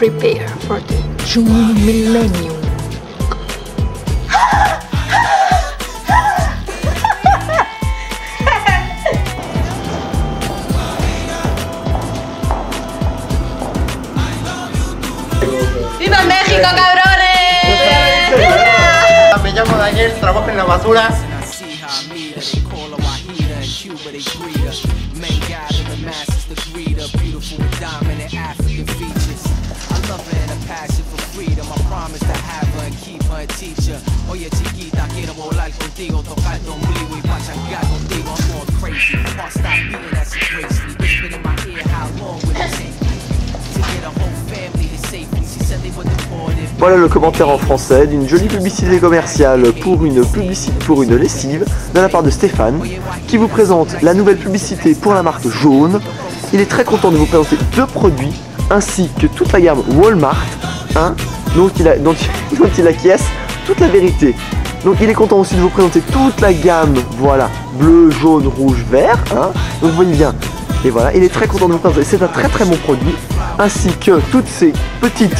prepare for the June Millennium. ¡Viva México, cabrones! Me llamo Daniel, trabajo en la basura. Voilà le commentaire en français d'une jolie publicité commerciale pour une publicité pour une lessive de la part de Stéphane qui vous présente la nouvelle publicité pour la marque Jaune. Il est très content de vous présenter deux produits ainsi que toute la gamme Walmart 1 donc il, a, donc, il acquiesce toute la vérité. Donc il est content aussi de vous présenter toute la gamme, voilà, bleu, jaune, rouge, vert, hein. donc vous voyez bien. Et voilà, il est très content de vous présenter, c'est un très très bon produit, ainsi que toutes ces petites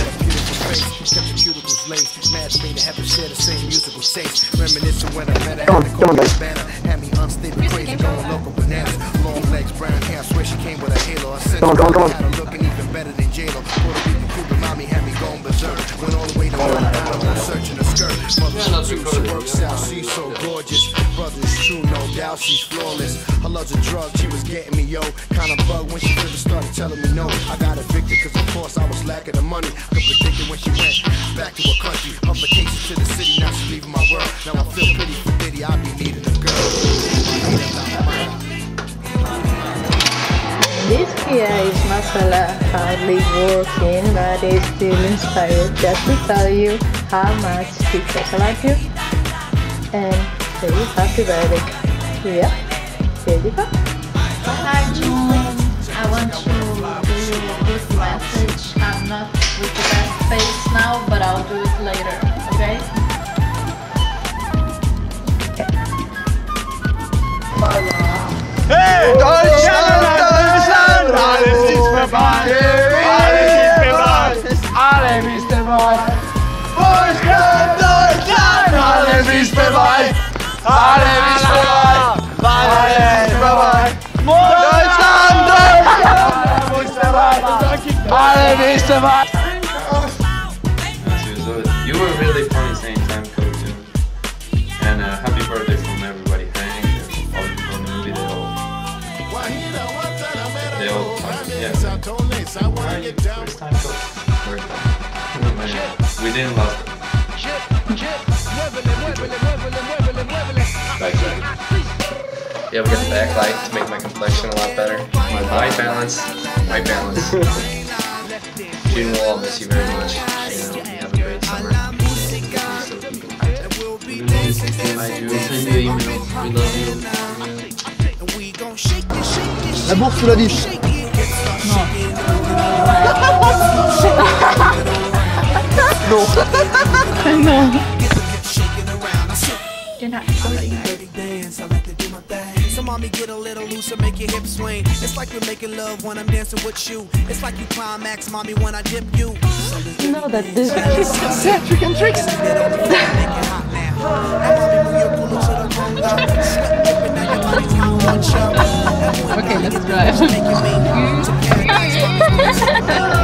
Come on, come on, come out, She's so gorgeous, brother's true, no doubt she's flawless. Her love's a drug, she was getting me, yo. Kinda bug when she first started telling me no. I got evicted, cause of course I was lacking the money. I could predict it when she went back to her country. Her vacation to the city, now she's leaving my world. Now I feel pity for Diddy, I be needing a girl. This year here is Marcela hardly working but it's still inspired just to tell you how much he cares about you and say happy birthday. Yeah, here you go. Hi Jun, I want to do you a quick message. I'm not with the best face now, but I'll do it later, okay? Hey, You were really. And uh, happy birthday from everybody. Hank the. They all. Yeah. Where's time? We didn't love it. Backlight. Yeah, we got the backlight to make my complexion a lot better. My white balance, white balance. Jun will all miss you very much. You know, have a great summer. Bye, Drew. Send you email. We love you. La bourse ou la vie You're not showing get a little looser, make your hips swing. It's like we're making love when I'm dancing with you. It's like you climax, mommy, when I dip you. You know that this is Trick and tricks. Okay, let's drive.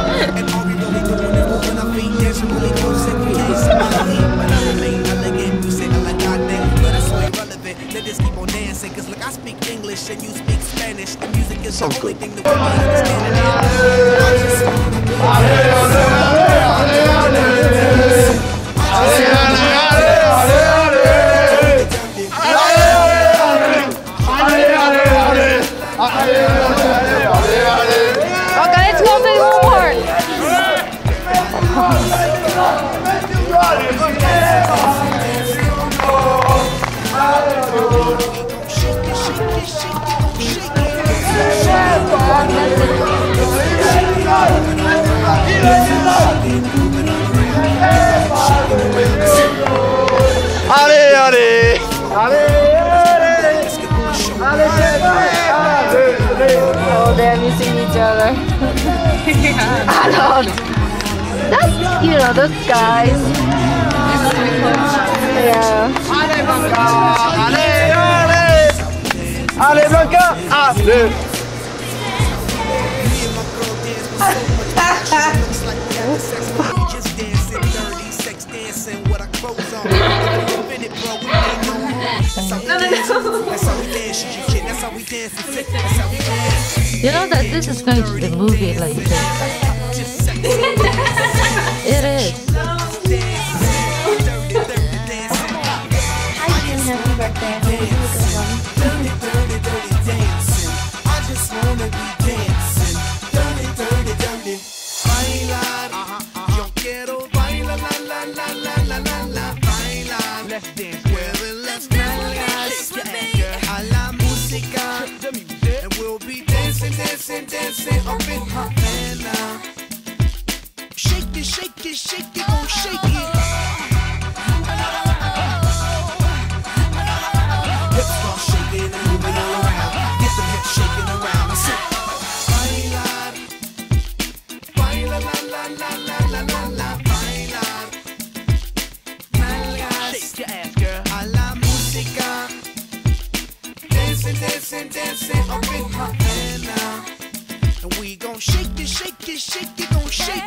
Allez, allez Allez, allez Oh, they're missing each other. That's, you know, those guys. Yeah. Ale Banka! Ale, ale! Ale Banka! Ale! you know that this is going to be movie like this it is. Happy birthday. Dancing, dancing up in her dancing, dancing up in her hand now. And we gon' shake it, shake it, shake it, gon' shake